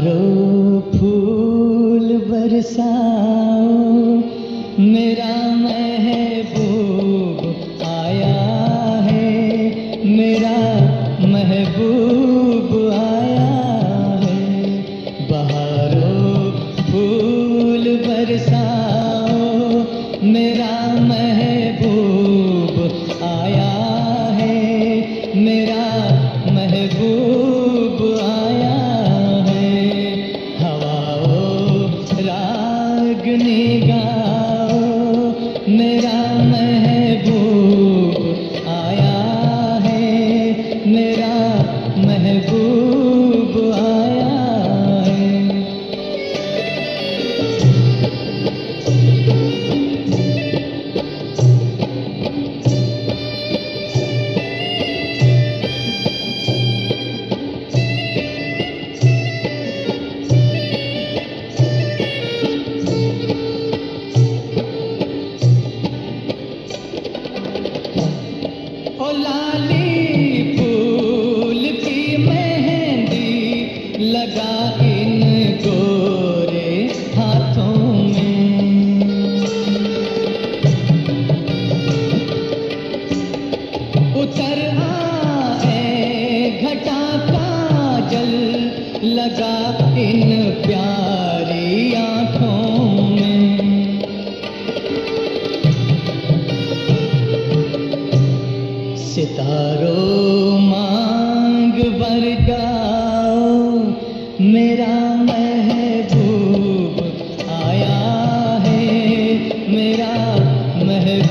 پھول برساؤ میرا محبوب آیا ہے میرا محبوب آیا ہے بہارو پھول برساؤ میرا محبوب آیا ہے میرا محبوب Hola.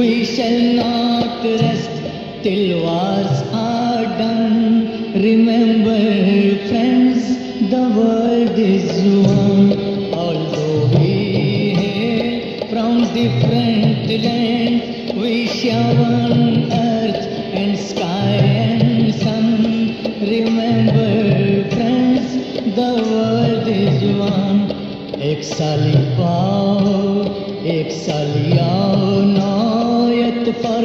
We shall not rest till wars are done. Remember, friends, the world is one. Although we hail from different lands, we share one earth and sky and sun. Remember, friends, the world is one. एक साली पाओ एक साली پر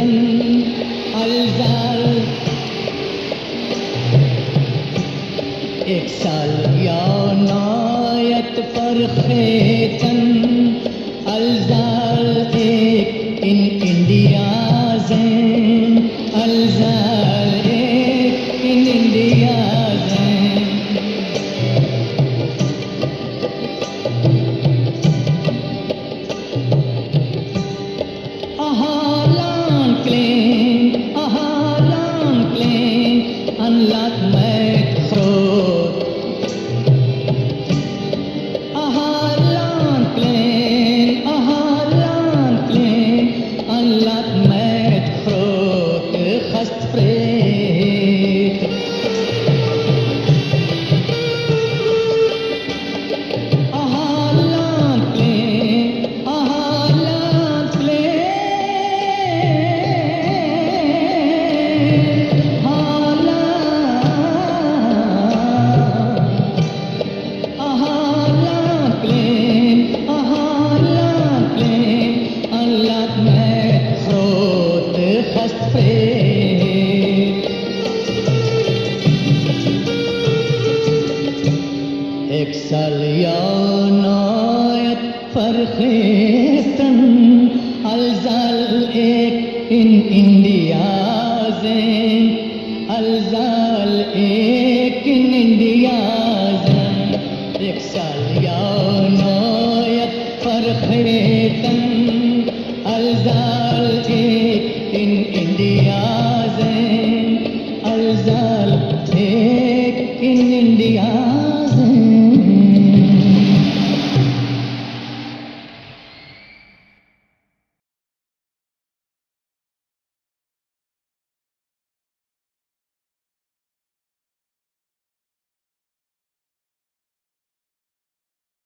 ال ایک سال یا نایت پر تن unlock me. الزل ایک انڈیاز الزل ایک انڈیا زن سال یا نوتم الزل ایک انڈیا سے الزل ایک انڈیا